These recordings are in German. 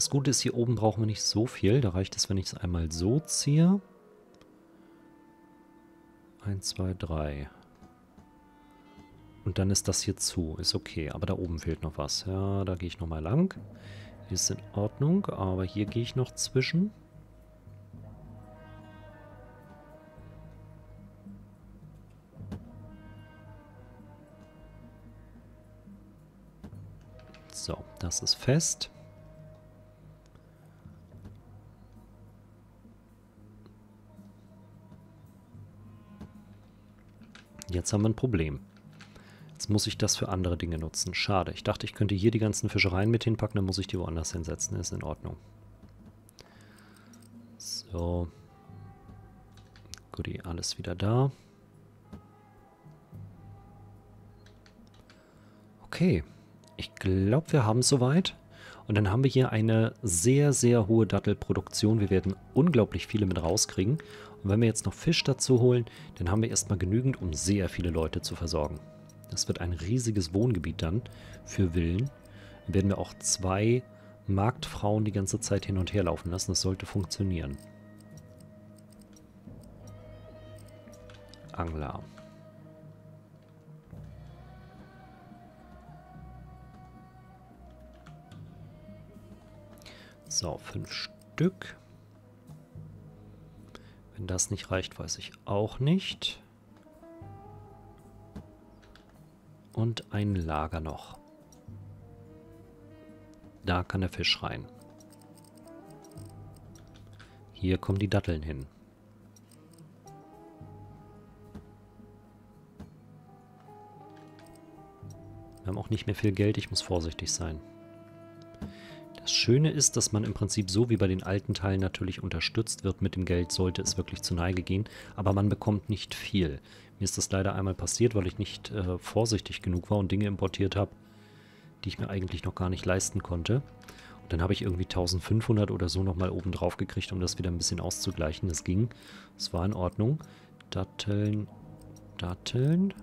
Das Gute ist, hier oben brauchen wir nicht so viel. Da reicht es, wenn ich es einmal so ziehe. 1, 2, 3. Und dann ist das hier zu. Ist okay. Aber da oben fehlt noch was. Ja, da gehe ich nochmal lang. Ist in Ordnung. Aber hier gehe ich noch zwischen. So, das ist fest. Jetzt haben wir ein Problem. Jetzt muss ich das für andere Dinge nutzen. Schade. Ich dachte, ich könnte hier die ganzen Fischereien mit hinpacken, dann muss ich die woanders hinsetzen. Ist in Ordnung. So. Guti, alles wieder da. Okay. Ich glaube, wir haben es soweit. Und dann haben wir hier eine sehr, sehr hohe Dattelproduktion. Wir werden unglaublich viele mit rauskriegen. Und wenn wir jetzt noch Fisch dazu holen, dann haben wir erstmal genügend, um sehr viele Leute zu versorgen. Das wird ein riesiges Wohngebiet dann für Villen. Dann werden wir auch zwei Marktfrauen die ganze Zeit hin und her laufen lassen. Das sollte funktionieren. Angler. So, fünf Stück. Wenn das nicht reicht, weiß ich auch nicht. Und ein Lager noch. Da kann der Fisch rein. Hier kommen die Datteln hin. Wir haben auch nicht mehr viel Geld, ich muss vorsichtig sein. Das Schöne ist, dass man im Prinzip so wie bei den alten Teilen natürlich unterstützt wird mit dem Geld, sollte es wirklich zu Neige gehen, aber man bekommt nicht viel. Mir ist das leider einmal passiert, weil ich nicht äh, vorsichtig genug war und Dinge importiert habe, die ich mir eigentlich noch gar nicht leisten konnte. Und dann habe ich irgendwie 1500 oder so nochmal oben drauf gekriegt, um das wieder ein bisschen auszugleichen. Das ging. Das war in Ordnung. Datteln, Datteln.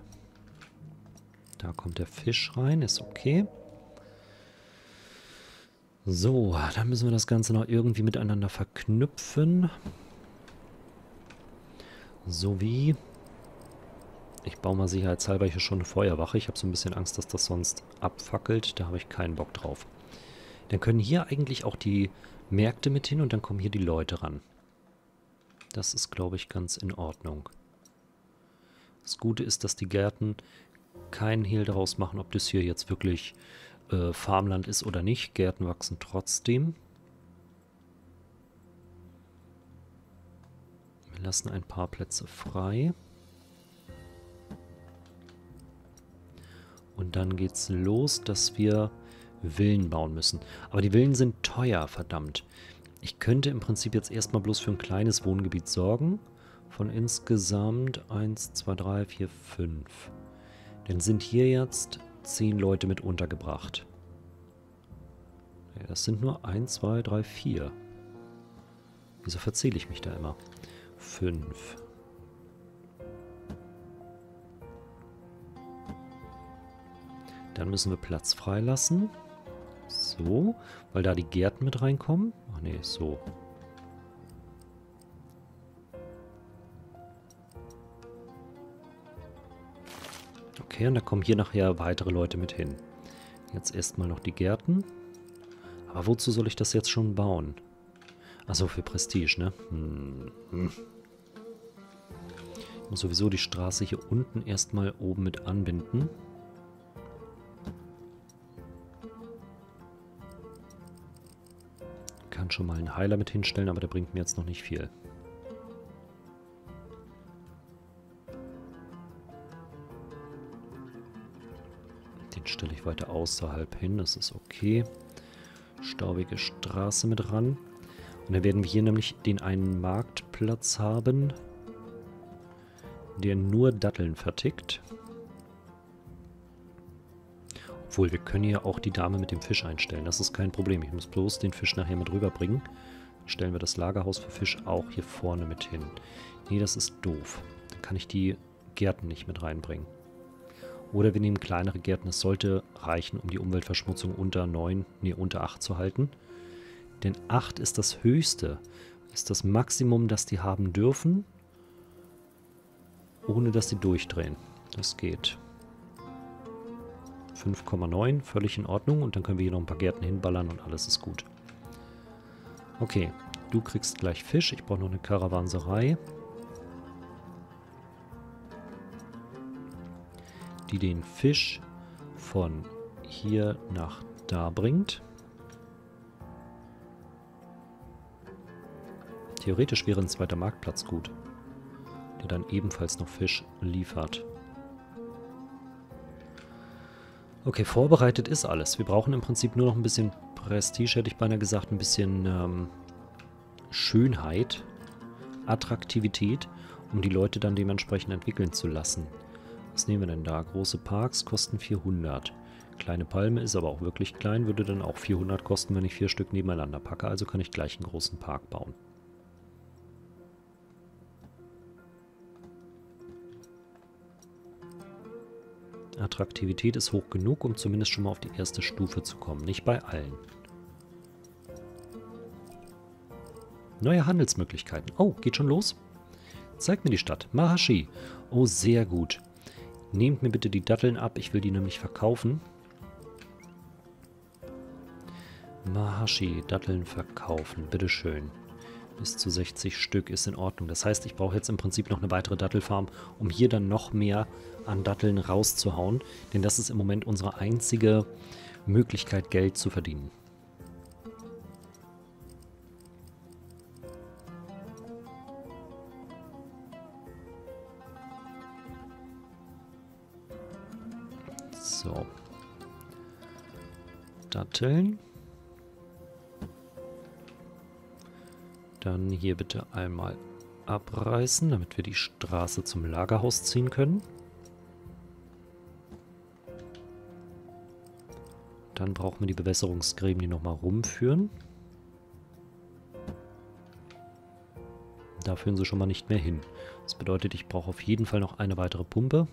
Da kommt der Fisch rein, ist okay. So, dann müssen wir das Ganze noch irgendwie miteinander verknüpfen. So wie ich baue mal sicherheitshalber hier schon eine Feuerwache. Ich habe so ein bisschen Angst, dass das sonst abfackelt. Da habe ich keinen Bock drauf. Dann können hier eigentlich auch die Märkte mit hin und dann kommen hier die Leute ran. Das ist, glaube ich, ganz in Ordnung. Das Gute ist, dass die Gärten keinen Hehl daraus machen, ob das hier jetzt wirklich äh, Farmland ist oder nicht. Gärten wachsen trotzdem. Wir lassen ein paar Plätze frei. Und dann geht's los, dass wir Villen bauen müssen. Aber die Villen sind teuer, verdammt. Ich könnte im Prinzip jetzt erstmal bloß für ein kleines Wohngebiet sorgen. Von insgesamt 1, 2, 3, 4, 5. Dann sind hier jetzt 10 Leute mit untergebracht. Das sind nur 1, 2, 3, 4. Wieso verzähle ich mich da immer? 5. Dann müssen wir Platz freilassen. So, weil da die Gärten mit reinkommen. Ach nee, so. Okay, und da kommen hier nachher weitere Leute mit hin. Jetzt erstmal noch die Gärten. Aber wozu soll ich das jetzt schon bauen? Achso, für Prestige, ne? Hm. hm. Ich muss sowieso die Straße hier unten erstmal oben mit anbinden. kann schon mal einen Heiler mit hinstellen, aber der bringt mir jetzt noch nicht viel. Stelle ich weiter außerhalb hin, das ist okay. Staubige Straße mit ran. Und dann werden wir hier nämlich den einen Marktplatz haben, der nur Datteln vertickt. Obwohl, wir können hier auch die Dame mit dem Fisch einstellen. Das ist kein Problem. Ich muss bloß den Fisch nachher mit rüberbringen. Dann stellen wir das Lagerhaus für Fisch auch hier vorne mit hin. Nee, das ist doof. Dann kann ich die Gärten nicht mit reinbringen. Oder wir nehmen kleinere Gärten. Das sollte reichen, um die Umweltverschmutzung unter 9, nee, unter 8 zu halten. Denn 8 ist das höchste. Ist das Maximum, das die haben dürfen. Ohne dass sie durchdrehen. Das geht. 5,9, völlig in Ordnung. Und dann können wir hier noch ein paar Gärten hinballern und alles ist gut. Okay, du kriegst gleich Fisch. Ich brauche noch eine Karawanserei. Die den Fisch von hier nach da bringt. Theoretisch wäre ein zweiter Marktplatz gut, der dann ebenfalls noch Fisch liefert. Okay, vorbereitet ist alles. Wir brauchen im Prinzip nur noch ein bisschen Prestige, hätte ich beinahe gesagt, ein bisschen ähm, Schönheit, Attraktivität, um die Leute dann dementsprechend entwickeln zu lassen. Was nehmen wir denn da? Große Parks kosten 400. Kleine Palme ist aber auch wirklich klein, würde dann auch 400 kosten, wenn ich vier Stück nebeneinander packe. Also kann ich gleich einen großen Park bauen. Attraktivität ist hoch genug, um zumindest schon mal auf die erste Stufe zu kommen. Nicht bei allen. Neue Handelsmöglichkeiten. Oh, geht schon los? Zeig mir die Stadt. Mahashi. Oh, sehr gut. Nehmt mir bitte die Datteln ab. Ich will die nämlich verkaufen. Mahashi, Datteln verkaufen. Bitteschön. Bis zu 60 Stück ist in Ordnung. Das heißt, ich brauche jetzt im Prinzip noch eine weitere Dattelfarm, um hier dann noch mehr an Datteln rauszuhauen. Denn das ist im Moment unsere einzige Möglichkeit, Geld zu verdienen. So. Datteln. Dann hier bitte einmal abreißen, damit wir die Straße zum Lagerhaus ziehen können. Dann brauchen wir die Bewässerungsgräben, die nochmal rumführen. Da führen sie schon mal nicht mehr hin. Das bedeutet, ich brauche auf jeden Fall noch eine weitere Pumpe.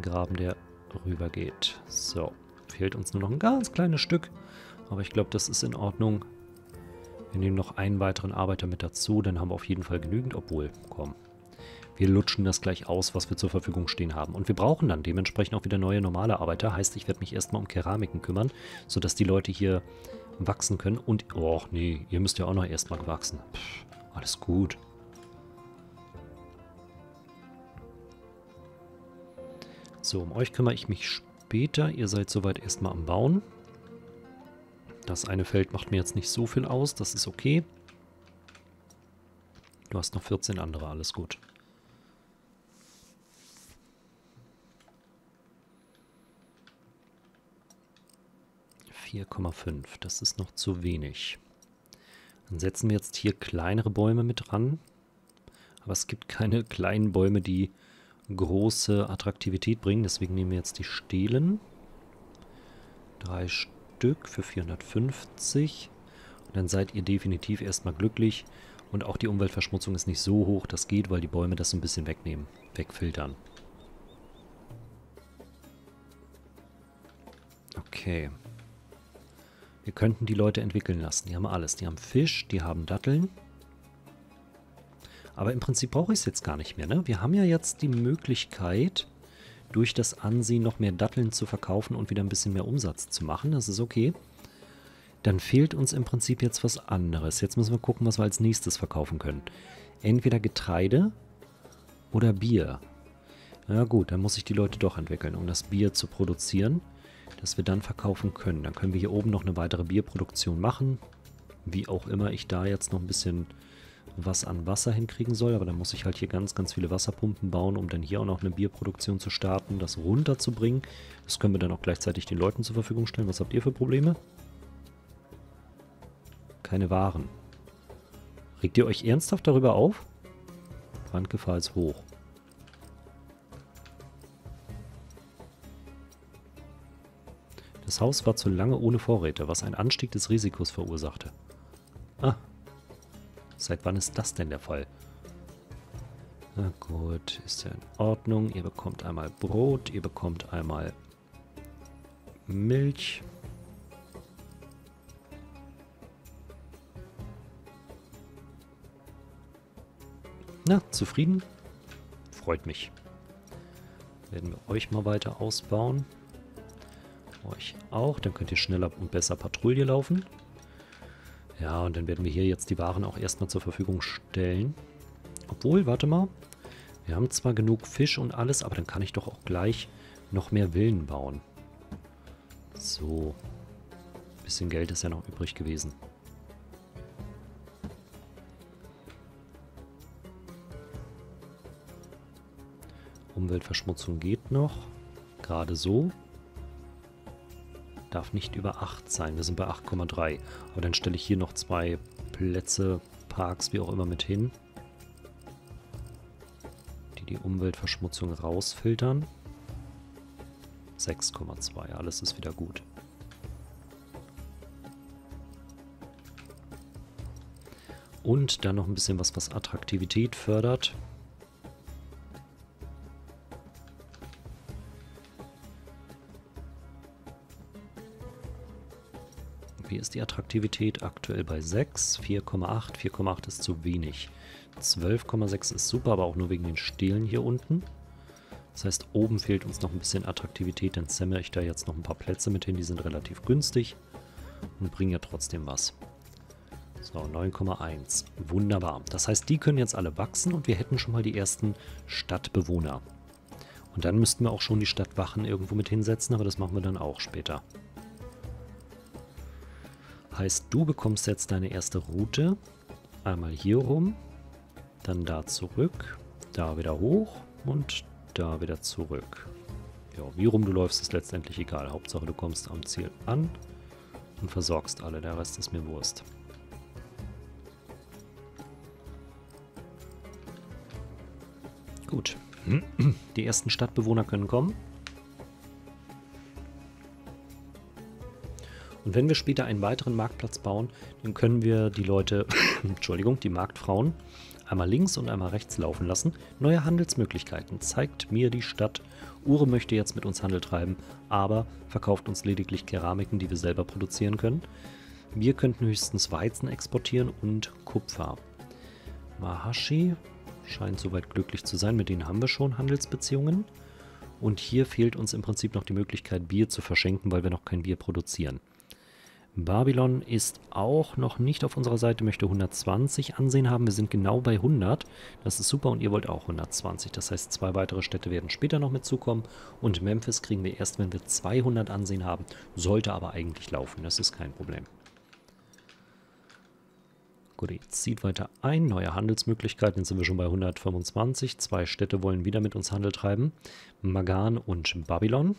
Einen Graben, der rüber geht. So, fehlt uns nur noch ein ganz kleines Stück. Aber ich glaube, das ist in Ordnung. Wir nehmen noch einen weiteren Arbeiter mit dazu, dann haben wir auf jeden Fall genügend. Obwohl, komm, wir lutschen das gleich aus, was wir zur Verfügung stehen haben. Und wir brauchen dann dementsprechend auch wieder neue normale Arbeiter. Heißt, ich werde mich erstmal um Keramiken kümmern, sodass die Leute hier wachsen können. Und, oh nee, ihr müsst ja auch noch erstmal wachsen. Pff, alles gut. So, um euch kümmere ich mich später. Ihr seid soweit erstmal am Bauen. Das eine Feld macht mir jetzt nicht so viel aus, das ist okay. Du hast noch 14 andere, alles gut. 4,5. Das ist noch zu wenig. Dann setzen wir jetzt hier kleinere Bäume mit dran. Aber es gibt keine kleinen Bäume, die große Attraktivität bringen. Deswegen nehmen wir jetzt die Stelen. Drei Stück für 450. Und dann seid ihr definitiv erstmal glücklich. Und auch die Umweltverschmutzung ist nicht so hoch. Das geht, weil die Bäume das so ein bisschen wegnehmen, wegfiltern. Okay. Wir könnten die Leute entwickeln lassen. Die haben alles. Die haben Fisch, die haben Datteln. Aber im Prinzip brauche ich es jetzt gar nicht mehr. Ne? Wir haben ja jetzt die Möglichkeit, durch das Ansehen noch mehr Datteln zu verkaufen und wieder ein bisschen mehr Umsatz zu machen. Das ist okay. Dann fehlt uns im Prinzip jetzt was anderes. Jetzt müssen wir gucken, was wir als nächstes verkaufen können. Entweder Getreide oder Bier. Na gut, dann muss ich die Leute doch entwickeln, um das Bier zu produzieren das wir dann verkaufen können. Dann können wir hier oben noch eine weitere Bierproduktion machen. Wie auch immer ich da jetzt noch ein bisschen was an Wasser hinkriegen soll. Aber dann muss ich halt hier ganz, ganz viele Wasserpumpen bauen, um dann hier auch noch eine Bierproduktion zu starten, das runterzubringen. Das können wir dann auch gleichzeitig den Leuten zur Verfügung stellen. Was habt ihr für Probleme? Keine Waren. Regt ihr euch ernsthaft darüber auf? Brandgefahr ist hoch. Das Haus war zu lange ohne Vorräte, was einen Anstieg des Risikos verursachte. Ah. Seit wann ist das denn der Fall? Na gut, ist ja in Ordnung. Ihr bekommt einmal Brot, ihr bekommt einmal Milch. Na, zufrieden? Freut mich. Werden wir euch mal weiter ausbauen. Euch auch. Dann könnt ihr schneller und besser Patrouille laufen. Ja, und dann werden wir hier jetzt die Waren auch erstmal zur Verfügung stellen. Obwohl, warte mal. Wir haben zwar genug Fisch und alles, aber dann kann ich doch auch gleich noch mehr Villen bauen. So. Ein bisschen Geld ist ja noch übrig gewesen. Umweltverschmutzung geht noch. Gerade so. Darf nicht über 8 sein. Wir sind bei 8,3. Aber dann stelle ich hier noch zwei Plätze, Parks, wie auch immer mit hin. Die die Umweltverschmutzung rausfiltern. 6,2. Alles ist wieder gut. Und dann noch ein bisschen was, was Attraktivität fördert. Ist die Attraktivität? Aktuell bei 6, 4,8. 4,8 ist zu wenig. 12,6 ist super, aber auch nur wegen den Stelen hier unten. Das heißt, oben fehlt uns noch ein bisschen Attraktivität, dann zämme ich da jetzt noch ein paar Plätze mit hin, die sind relativ günstig und bringen ja trotzdem was. So, 9,1. Wunderbar. Das heißt, die können jetzt alle wachsen und wir hätten schon mal die ersten Stadtbewohner. Und dann müssten wir auch schon die Stadtwachen irgendwo mit hinsetzen, aber das machen wir dann auch später. Heißt, du bekommst jetzt deine erste Route. Einmal hier rum, dann da zurück, da wieder hoch und da wieder zurück. Ja, wie rum du läufst, ist letztendlich egal. Hauptsache, du kommst am Ziel an und versorgst alle. Der Rest ist mir Wurst. Gut. Die ersten Stadtbewohner können kommen. Und wenn wir später einen weiteren Marktplatz bauen, dann können wir die Leute, Entschuldigung, die Marktfrauen, einmal links und einmal rechts laufen lassen. Neue Handelsmöglichkeiten. Zeigt mir die Stadt. Ure möchte jetzt mit uns Handel treiben, aber verkauft uns lediglich Keramiken, die wir selber produzieren können. Wir könnten höchstens Weizen exportieren und Kupfer. Mahashi scheint soweit glücklich zu sein. Mit denen haben wir schon Handelsbeziehungen. Und hier fehlt uns im Prinzip noch die Möglichkeit, Bier zu verschenken, weil wir noch kein Bier produzieren. Babylon ist auch noch nicht auf unserer Seite, möchte 120 Ansehen haben. Wir sind genau bei 100. Das ist super und ihr wollt auch 120. Das heißt, zwei weitere Städte werden später noch mitzukommen. Und Memphis kriegen wir erst, wenn wir 200 Ansehen haben. Sollte aber eigentlich laufen, das ist kein Problem. Gut, jetzt zieht weiter ein. Neue Handelsmöglichkeiten. Jetzt sind wir schon bei 125. Zwei Städte wollen wieder mit uns Handel treiben. Magan und Babylon.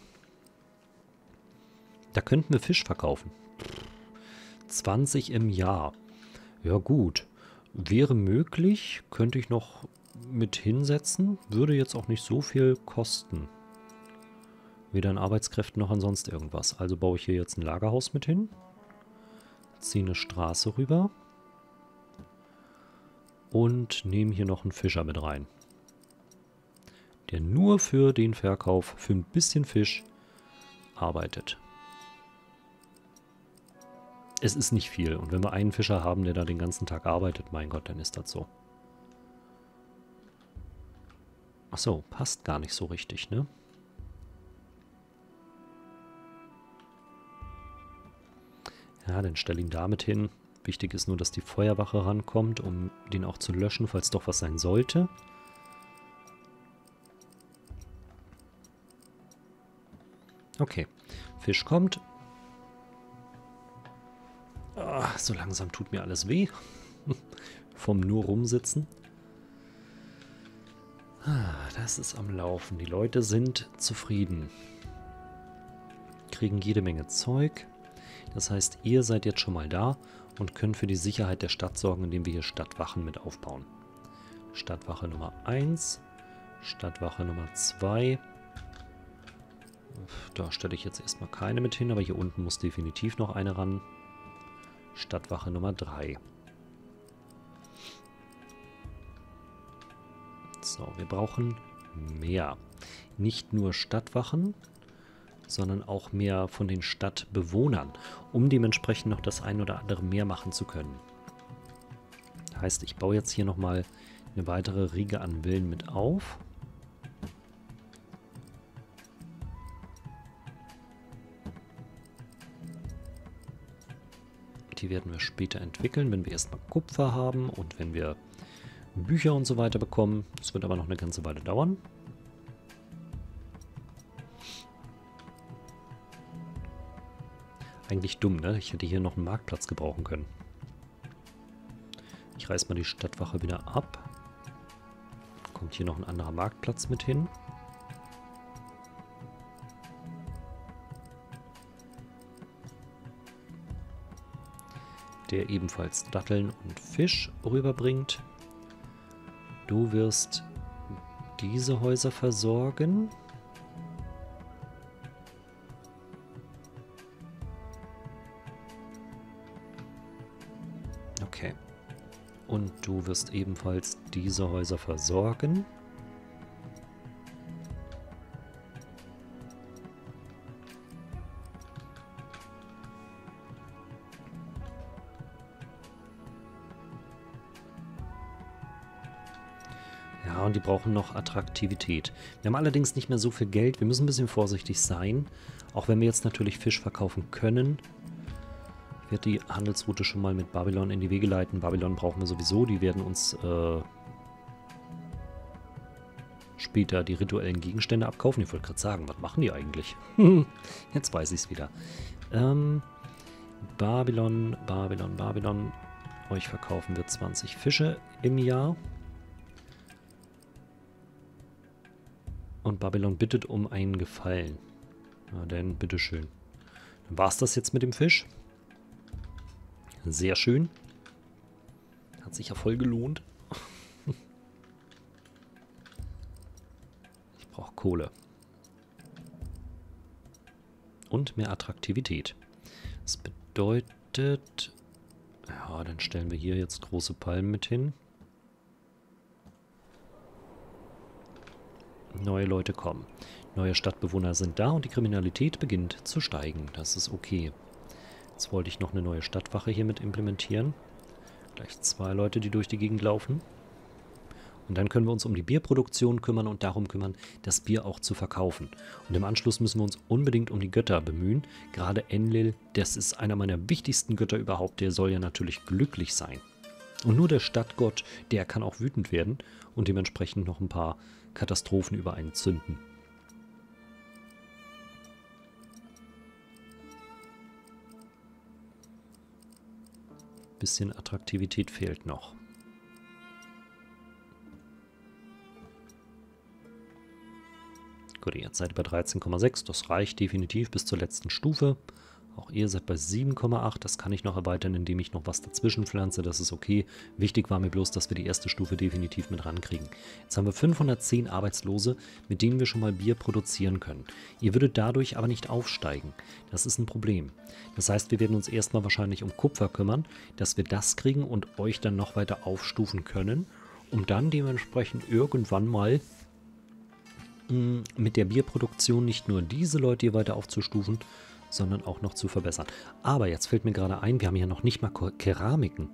Da könnten wir Fisch verkaufen. 20 im Jahr. Ja gut, wäre möglich, könnte ich noch mit hinsetzen, würde jetzt auch nicht so viel kosten. Weder an Arbeitskräften noch an sonst irgendwas. Also baue ich hier jetzt ein Lagerhaus mit hin. Ziehe eine Straße rüber. Und nehme hier noch einen Fischer mit rein. Der nur für den Verkauf, für ein bisschen Fisch arbeitet es ist nicht viel. Und wenn wir einen Fischer haben, der da den ganzen Tag arbeitet, mein Gott, dann ist das so. Ach so, passt gar nicht so richtig, ne? Ja, dann stell ihn damit hin. Wichtig ist nur, dass die Feuerwache rankommt, um den auch zu löschen, falls doch was sein sollte. Okay, Fisch kommt, so langsam tut mir alles weh. Vom nur rumsitzen. Ah, das ist am Laufen. Die Leute sind zufrieden. Kriegen jede Menge Zeug. Das heißt, ihr seid jetzt schon mal da und könnt für die Sicherheit der Stadt sorgen, indem wir hier Stadtwachen mit aufbauen. Stadtwache Nummer 1, Stadtwache Nummer 2. Da stelle ich jetzt erstmal keine mit hin, aber hier unten muss definitiv noch eine ran. Stadtwache Nummer 3. So, wir brauchen mehr. Nicht nur Stadtwachen, sondern auch mehr von den Stadtbewohnern, um dementsprechend noch das ein oder andere mehr machen zu können. Heißt, ich baue jetzt hier nochmal eine weitere Riege an Villen mit auf. Werden wir später entwickeln, wenn wir erstmal Kupfer haben und wenn wir Bücher und so weiter bekommen. Das wird aber noch eine ganze Weile dauern. Eigentlich dumm, ne? Ich hätte hier noch einen Marktplatz gebrauchen können. Ich reiß mal die Stadtwache wieder ab. Kommt hier noch ein anderer Marktplatz mit hin. Der ebenfalls Datteln und Fisch rüberbringt. Du wirst diese Häuser versorgen. Okay. Und du wirst ebenfalls diese Häuser versorgen. Brauchen noch Attraktivität. Wir haben allerdings nicht mehr so viel Geld. Wir müssen ein bisschen vorsichtig sein. Auch wenn wir jetzt natürlich Fisch verkaufen können. Ich werde die Handelsroute schon mal mit Babylon in die Wege leiten. Babylon brauchen wir sowieso. Die werden uns äh, später die rituellen Gegenstände abkaufen. Ich wollte gerade sagen, was machen die eigentlich? jetzt weiß ich es wieder. Ähm, Babylon, Babylon, Babylon. Euch verkaufen wir 20 Fische im Jahr. Babylon bittet um einen Gefallen. Na denn, bitteschön. Dann war es das jetzt mit dem Fisch. Sehr schön. Hat sich ja voll gelohnt. ich brauche Kohle. Und mehr Attraktivität. Das bedeutet... Ja, dann stellen wir hier jetzt große Palmen mit hin. Neue Leute kommen. Neue Stadtbewohner sind da und die Kriminalität beginnt zu steigen. Das ist okay. Jetzt wollte ich noch eine neue Stadtwache hier mit implementieren. Gleich zwei Leute, die durch die Gegend laufen. Und dann können wir uns um die Bierproduktion kümmern und darum kümmern, das Bier auch zu verkaufen. Und im Anschluss müssen wir uns unbedingt um die Götter bemühen. Gerade Enlil, das ist einer meiner wichtigsten Götter überhaupt. Der soll ja natürlich glücklich sein. Und nur der Stadtgott, der kann auch wütend werden und dementsprechend noch ein paar Katastrophen über einen zünden. Bisschen Attraktivität fehlt noch. Gut, jetzt seid ihr bei 13,6. Das reicht definitiv bis zur letzten Stufe. Auch ihr seid bei 7,8. Das kann ich noch erweitern, indem ich noch was dazwischen pflanze. Das ist okay. Wichtig war mir bloß, dass wir die erste Stufe definitiv mit rankriegen. Jetzt haben wir 510 Arbeitslose, mit denen wir schon mal Bier produzieren können. Ihr würdet dadurch aber nicht aufsteigen. Das ist ein Problem. Das heißt, wir werden uns erstmal wahrscheinlich um Kupfer kümmern, dass wir das kriegen und euch dann noch weiter aufstufen können, um dann dementsprechend irgendwann mal mm, mit der Bierproduktion nicht nur diese Leute hier weiter aufzustufen, sondern auch noch zu verbessern. Aber jetzt fällt mir gerade ein, wir haben ja noch nicht mal Keramiken.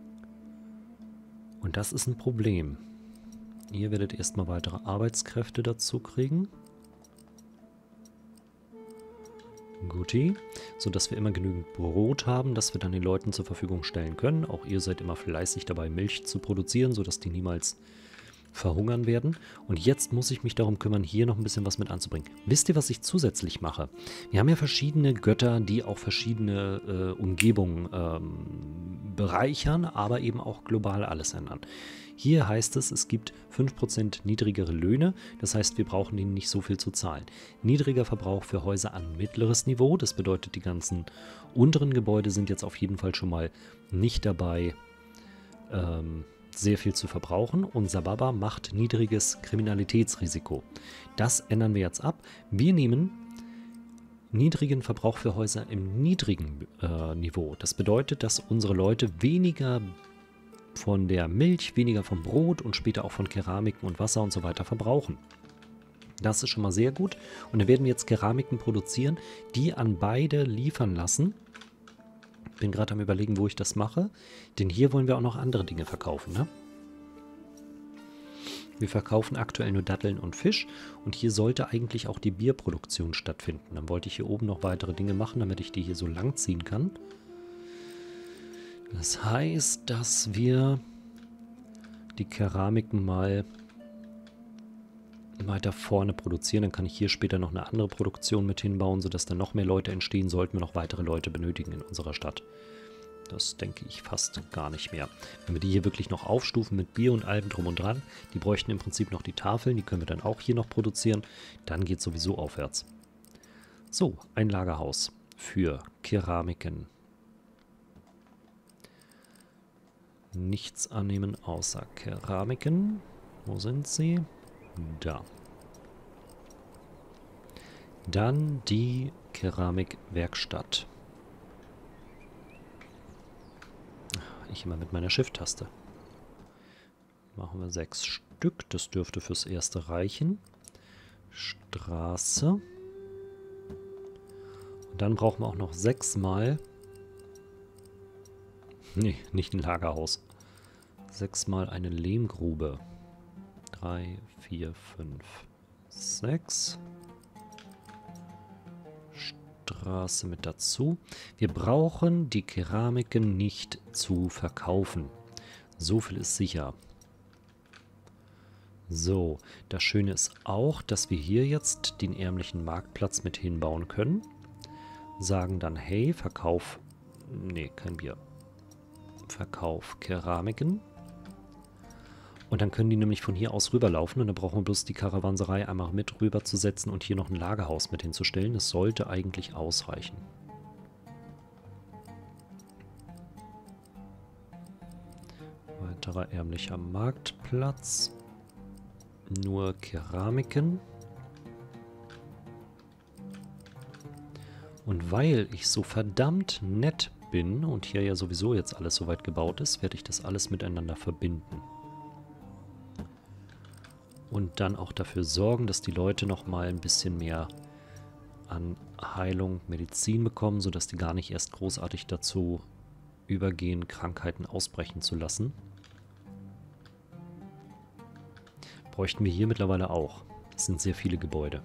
Und das ist ein Problem. Ihr werdet erstmal weitere Arbeitskräfte dazu kriegen. Guti, sodass wir immer genügend Brot haben, das wir dann den Leuten zur Verfügung stellen können. Auch ihr seid immer fleißig dabei, Milch zu produzieren, sodass die niemals verhungern werden. Und jetzt muss ich mich darum kümmern, hier noch ein bisschen was mit anzubringen. Wisst ihr, was ich zusätzlich mache? Wir haben ja verschiedene Götter, die auch verschiedene äh, Umgebungen ähm, bereichern, aber eben auch global alles ändern. Hier heißt es, es gibt 5% niedrigere Löhne, das heißt, wir brauchen ihnen nicht so viel zu zahlen. Niedriger Verbrauch für Häuser an mittleres Niveau, das bedeutet, die ganzen unteren Gebäude sind jetzt auf jeden Fall schon mal nicht dabei, ähm, sehr viel zu verbrauchen und Sababa macht niedriges Kriminalitätsrisiko. Das ändern wir jetzt ab. Wir nehmen niedrigen Verbrauch für Häuser im niedrigen äh, Niveau. Das bedeutet, dass unsere Leute weniger von der Milch, weniger vom Brot und später auch von Keramiken und Wasser und so weiter verbrauchen. Das ist schon mal sehr gut. Und dann werden wir jetzt Keramiken produzieren, die an beide liefern lassen bin gerade am überlegen, wo ich das mache. Denn hier wollen wir auch noch andere Dinge verkaufen, ne? Wir verkaufen aktuell nur Datteln und Fisch und hier sollte eigentlich auch die Bierproduktion stattfinden. Dann wollte ich hier oben noch weitere Dinge machen, damit ich die hier so lang ziehen kann. Das heißt, dass wir die Keramiken mal weiter vorne produzieren. Dann kann ich hier später noch eine andere Produktion mit hinbauen, sodass dann noch mehr Leute entstehen, sollten wir noch weitere Leute benötigen in unserer Stadt. Das denke ich fast gar nicht mehr. Wenn wir die hier wirklich noch aufstufen mit Bier und allem drum und dran, die bräuchten im Prinzip noch die Tafeln, die können wir dann auch hier noch produzieren, dann geht es sowieso aufwärts. So, ein Lagerhaus für Keramiken. Nichts annehmen außer Keramiken. Wo sind sie? Da. Dann die Keramikwerkstatt. Ich immer mit meiner Shift-Taste. Machen wir sechs Stück. Das dürfte fürs erste reichen. Straße. Und dann brauchen wir auch noch sechsmal... Nee, nicht ein Lagerhaus. Sechsmal eine Lehmgrube. Drei, vier, fünf, sechs. Straße mit dazu. Wir brauchen die Keramiken nicht zu verkaufen. So viel ist sicher. So, das Schöne ist auch, dass wir hier jetzt den ärmlichen Marktplatz mit hinbauen können. Sagen dann, hey, Verkauf, nee, kein Bier. Verkauf Keramiken. Und dann können die nämlich von hier aus rüberlaufen und dann brauchen wir bloß die Karawanserei einmal mit rüber zu setzen und hier noch ein Lagerhaus mit hinzustellen. Das sollte eigentlich ausreichen. Weiterer ärmlicher Marktplatz. Nur Keramiken. Und weil ich so verdammt nett bin und hier ja sowieso jetzt alles soweit gebaut ist, werde ich das alles miteinander verbinden und dann auch dafür sorgen, dass die Leute nochmal ein bisschen mehr an Heilung, Medizin bekommen, sodass die gar nicht erst großartig dazu übergehen, Krankheiten ausbrechen zu lassen. Bräuchten wir hier mittlerweile auch. Das sind sehr viele Gebäude.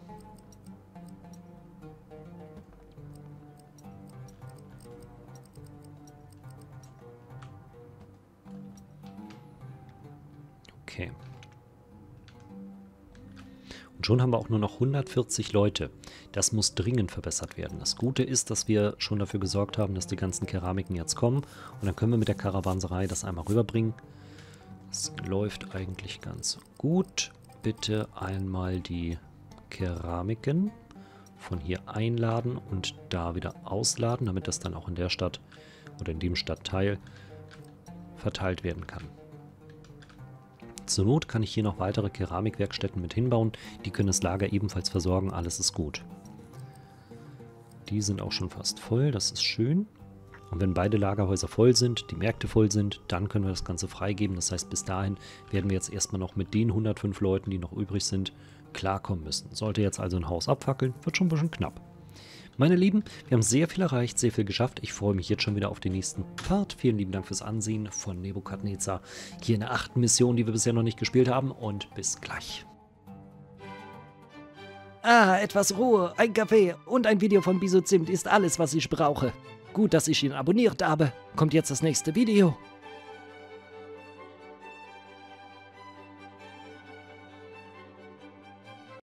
Und schon haben wir auch nur noch 140 Leute. Das muss dringend verbessert werden. Das Gute ist, dass wir schon dafür gesorgt haben, dass die ganzen Keramiken jetzt kommen. Und dann können wir mit der Karawanserei das einmal rüberbringen. Es läuft eigentlich ganz gut. Bitte einmal die Keramiken von hier einladen und da wieder ausladen, damit das dann auch in der Stadt oder in dem Stadtteil verteilt werden kann. Zur Not kann ich hier noch weitere Keramikwerkstätten mit hinbauen. Die können das Lager ebenfalls versorgen. Alles ist gut. Die sind auch schon fast voll. Das ist schön. Und wenn beide Lagerhäuser voll sind, die Märkte voll sind, dann können wir das Ganze freigeben. Das heißt, bis dahin werden wir jetzt erstmal noch mit den 105 Leuten, die noch übrig sind, klarkommen müssen. Sollte jetzt also ein Haus abfackeln, wird schon ein bisschen knapp. Meine Lieben, wir haben sehr viel erreicht, sehr viel geschafft. Ich freue mich jetzt schon wieder auf den nächsten Part. Vielen lieben Dank fürs Ansehen von Nebukadnezar. Hier in der achten Mission, die wir bisher noch nicht gespielt haben. Und bis gleich. Ah, etwas Ruhe, ein Kaffee und ein Video von Bisozimt ist alles, was ich brauche. Gut, dass ich ihn abonniert habe. Kommt jetzt das nächste Video.